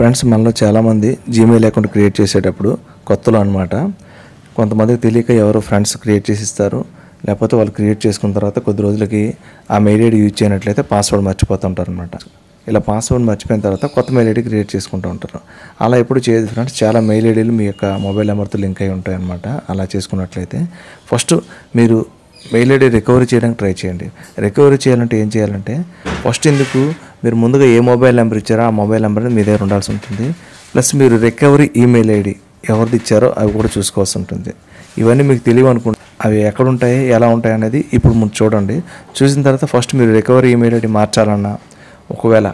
Friends మనలో చాలామంది Gmail account create చేసేటప్పుడు కొత్తలో అనమాట కొంతమందికి తెలియక ఎవరు ఫ్రెండ్స్ క్రియేట్ చేసి ఇస్తారు లేకపోతే వాళ్ళు క్రియేట్ చేసుకున్న తర్వాత కొద్ది రోజులకి ఆ మెయిల్ ఐడి యూజ్ చేయనట్లయితే పాస్వర్డ్ మర్చిపోతుంటారు అనమాట ఇలా పాస్వర్డ్ మర్చిపోయిన తర్వాత కొత్త మెయిల్ ఐడి క్రియేట్ చేసుకుంటూ ఉంటారు. అలా ఎప్పుడు చేయదు ఫ్రెండ్స్. చాలా మెయిల్ ఐడీలు మీ యొక్క మొబైల్ నెంబర్తో లింక్ అయి ఉంటాయి అనమాట అలా చేసుకున్నట్లయితే. ఫస్ట్ మీరు మెయిల్ ఐడి రికవరీ చేయడానికి ట్రై చేయండి. రికవరీ చేయాలంటే ఏం చేయాలంటే ఫస్ట్ ఎందుకు మీరు ముందుగా ఏ మొబైల్ నెంబర్ ఇచ్చారో ఆ మొబైల్ నెంబర్ మీ దగ్గర ఉండాల్సి ఉంటుంది. ప్లస్ మీరు రికవరీ ఈమెయిల్ ఐడి ఎవరిది ఇచ్చారో అవి కూడా చూసుకోవాల్సి ఉంటుంది. ఇవన్నీ మీకు తెలియవు అనుకుంటే. అవి ఎక్కడ ఉంటాయి ఎలా ఉంటాయి అనేది ఇప్పుడు ముందు చూడండి. చూసిన తర్వాత ఫస్ట్ మీరు రికవరీ ఈమెయిల్ ఐడి మార్చాలన్నా ఒకవేళ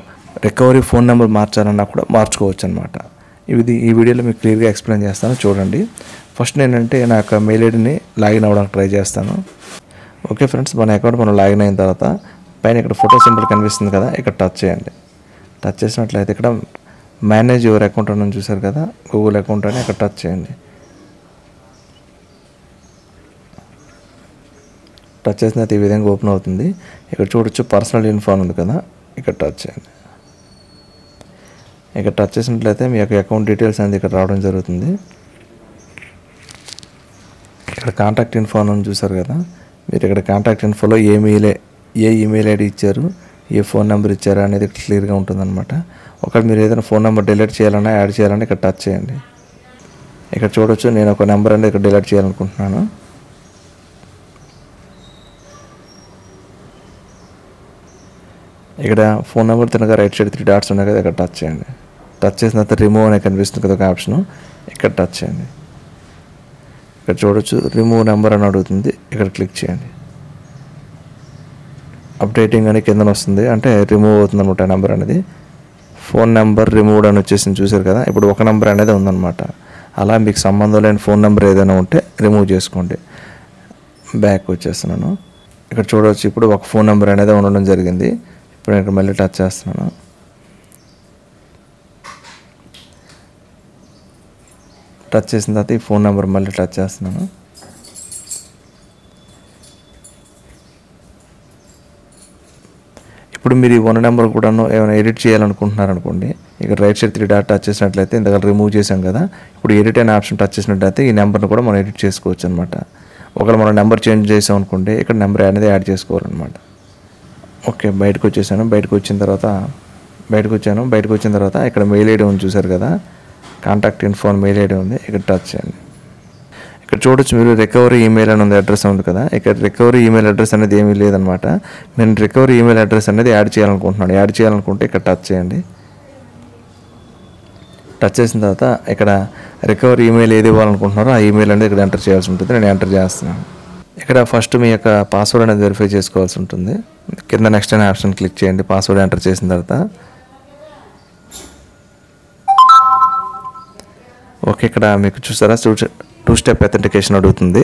రికవరీ ఫోన్ నెంబర్ మార్చాలన్నా కూడా మార్చుకోవచ్చు అనమాట ఇది ఈ వీడియోలో మీకు క్లియర్గా ఎక్స్ప్లెయిన్ చేస్తాను చూడండి. ఫస్ట్ నేనంటే నా యొక్క మెయిల్ ఐడిని లాగిన్ అవ్వడానికి ట్రై చేస్తాను. ఓకే ఫ్రెండ్స్ మన అకౌంట్ మనం లాగిన్ అయిన తర్వాత పైన ఇక్కడ ఫోటో సింపుల్ కనిపిస్తుంది కదా ఇక్కడ టచ్ చేయండి. టచ్ చేసినట్లయితే ఇక్కడ మేనేజ్ యువర్ అకౌంట్ అని చూసారు కదా గూగుల్ అకౌంట్ అని ఇక్కడ టచ్ చేయండి. టచ్ చేసిన ఈ విధంగా ఓపెన్ అవుతుంది. ఇక్కడ చూడొచ్చు పర్సనల్ ఇన్ఫో ఉంది కదా ఇక్కడ టచ్ చేయండి. ఇక్కడ టచ్ చేసినట్లయితే మీ యొక్క అకౌంట్ డీటెయిల్స్ అనేది ఇక్కడ రావడం జరుగుతుంది. ఇక్కడ కాంటాక్ట్ ఇన్ఫో అని చూసారు కదా మీరు ఇక్కడ కాంటాక్ట్ ఇన్ఫోలో ఏ మెయిల్ ఏ ఈమెయిల్ ఐడి ఇచ్చారు ఏ ఫోన్ నెంబర్ ఇచ్చారు అనేది క్లియర్గా ఉంటుందన్నమాట. ఒకవేళ మీరు ఏదైనా ఫోన్ నెంబర్ డిలీట్ చేయాలన్నా యాడ్ చేయాలన్నా ఇక్కడ టచ్ చేయండి. ఇక్కడ చూడొచ్చు నేను ఒక నెంబర్ అనేది ఇక్కడ డిలీట్ చేయాలనుకుంటున్నాను. ఇక్కడ ఫోన్ నెంబర్ తినక రైట్ సైడ్ త్రీ డాట్స్ ఉన్నాయి కదా ఇక్కడ టచ్ చేయండి. టచ్ చేసిన తర్వాత రిమూవ్ అనే కనిపిస్తుంది కదా ఒక ఆప్షన్ ఇక్కడ టచ్ చేయండి. ఇక్కడ చూడొచ్చు. రిమూవ్ నెంబర్ అని అడుగుతుంది. ఇక్కడ క్లిక్ చేయండి. అప్డేటింగ్ అని కింద వస్తుంది. అంటే రిమూవ్ అవుతుంది అనమాట నెంబర్ అనేది. ఫోన్ నెంబర్ రిమూవ్డ్ అని వచ్చేసింది. చూసారు కదా? ఇప్పుడు ఒక నెంబర్ అనేది ఉందన్నమాట. అలా మీకు సంబంధం లేని ఫోన్ నెంబర్ ఏదైనా ఉంటే రిమూవ్ చేసుకోండి. బ్యాక్ వచ్చేస్తున్నాను. ఇక్కడ చూడవచ్చు ఇప్పుడు ఒక ఫోన్ నెంబర్ అనేది ఉండడం జరిగింది. ఇప్పుడు నేను ఇక్కడ మళ్ళీ టచ్ చేస్తున్నాను. టచ్ చేసిన తర్వాత ఈ ఫోన్ నెంబర్ మళ్ళీ టచ్ చేస్తున్నాను. ఇప్పుడు మీరు ఈ వన్ నెంబర్ కూడాను ఏమైనా ఎడిట్ చేయాలనుకుంటున్నారు అనుకోండి ఇక్కడ right side three dot touch చేసినట్లయితే ఇంతకాల రిమూవ్ చేసాం కదా ఇప్పుడు ఎడిట్ అనే ఆప్షన్ టచ్ చేసినట్లయితే ఈ నెంబర్ని కూడా మనం ఎడిట్ చేసుకోవచ్చు అనమాట ఒకవేళ మనం నెంబర్ చేంజ్ చేసాం అనుకోండి ఇక్కడ నెంబర్ అనేది యాడ్ చేసుకోవాలన్నమాట. ఓకే బయటకు వచ్చేసాను. బయటకు వచ్చిన తర్వాత బయటకు వచ్చాను. బయటకు వచ్చిన తర్వాత ఇక్కడ మెయిల్ ఐడి ఉంది చూసారు కదా కాంటాక్ట్ ఇన్ఫోన్ మెయిల్ ఐడి ఉంది. ఇక్కడ టచ్ చేయండి. ఇక్కడ చూడొచ్చు మీరు రికవరీ ఈమెయిల్ అని ఉంది. అడ్రస్ ఉంది కదా. ఇక్కడ రికవరీ ఈమెయిల్ అడ్రస్ అనేది ఏమీ లేదనమాట నేను రికవరీ ఈమెయిల్ అడ్రస్ అనేది యాడ్ చేయాలనుకుంటున్నాను. యాడ్ చేయాలనుకుంటే ఇక్కడ టచ్ చేయండి. టచ్ చేసిన తర్వాత ఇక్కడ రికవరీ ఈమెయిల్ ఏది ఇవ్వాలనుకుంటున్నారో ఆ ఈమెయిల్ అనేది ఇక్కడ ఎంటర్ చేయాల్సి ఉంటుంది. నేను ఎంటర్ చేస్తున్నాను. ఇక్కడ ఫస్ట్ మీ యొక్క పాస్వర్డ్ అనేది వెరిఫై చేసుకోవాల్సి ఉంటుంది. కింద నెక్స్ట్ అనే ఆప్షన్ క్లిక్ చేయండి. పాస్వర్డ్ ఎంటర్ చేసిన తర్వాత ఓకే ఇక్కడ మీకు చూసారా? టూ టూ స్టెప్ అథెంటికేషన్ అడుగుతుంది.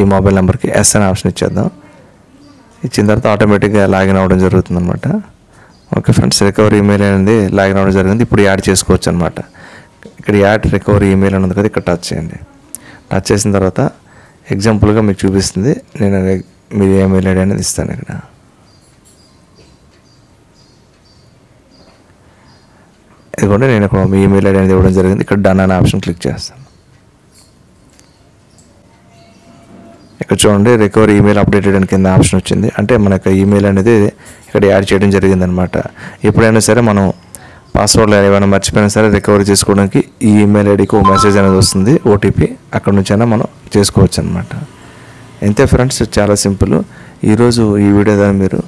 ఈ మొబైల్ నెంబర్కి ఎస్ అనే ఆప్షన్ ఇచ్చేద్దాం. ఇచ్చిన తర్వాత ఆటోమేటిక్గా లాగిన్ అవ్వడం జరుగుతుంది అనమాట ఓకే ఫ్రెండ్స్ రికవరీ ఈమెయిల్ అనేది లాగిన్ అవ్వడం జరిగింది. ఇప్పుడు యాడ్ చేసుకోవచ్చు అనమాట ఇక్కడ యాడ్ రికవరీ ఈమెయిల్ అని ఉంది కదా ఇక్కడ టచ్ చేయండి. టచ్ చేసిన తర్వాత ఎగ్జాంపుల్గా మీకు చూపిస్తుంది. నేను మీ ఈమెయిల్ ఐడి అనేది ఇస్తాను ఇక్కడ. ఇదిగోండి నేను ఇక్కడ మీ ఈమెయిల్ ఐడి అనేది ఇవ్వడం జరిగింది. ఇక్కడ డన్ అనే ఆప్షన్ క్లిక్ చేస్తాను. ఇక్కడ చూడండి రికవరీ ఈమెయిల్ అప్డేటెడ్ అని కింద ఆప్షన్ వచ్చింది. అంటే మన యొక్క ఈమెయిల్ అనేది ఇక్కడ యాడ్ చేయడం జరిగిందనమాట ఎప్పుడైనా సరే మనం పాస్వర్డ్లు ఏమైనా మర్చిపోయినా సరే రికవరీ చేసుకోవడానికి ఈ ఈమెయిల్ ఐడికి ఒక మెసేజ్ అనేది వస్తుంది ఓటీపీ అక్కడ నుంచైనా మనం చేసుకోవచ్చు అనమాట అంతే ఫ్రెండ్స్ చాలా సింపుల్ ఈరోజు ఈ వీడియో ద్వారా మీరు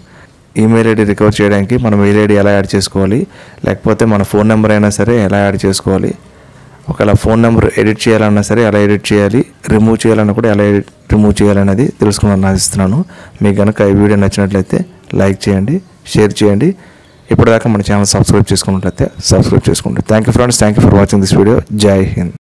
ఈమెయిల్ ఐడి రికవర్ చేయడానికి మనం మెయిల్ ఐడి ఎలా యాడ్ చేసుకోవాలి లేకపోతే మన ఫోన్ నెంబర్ అయినా సరే ఎలా యాడ్ చేసుకోవాలి ఒకవేళ ఫోన్ నెంబర్ ఎడిట్ చేయాలన్నా సరే ఎలా ఎడిట్ చేయాలి రిమూవ్ చేయాలన్నా కూడా ఎలా ఎడిట్ రిమూవ్ చేయాలనేది తెలుసుకున్నాను ఆశిస్తున్నాను. మీకు కనుక ఈ వీడియో నచ్చినట్లయితే లైక్ చేయండి షేర్ చేయండి. ఇప్పటిదాకా మన ఛానల్ సబ్స్క్రైబ్ చేసుకున్నట్లయితే సబ్స్క్రైబ్ చేసుకోండి. Thank you friends thank you for watching this video Jai Hind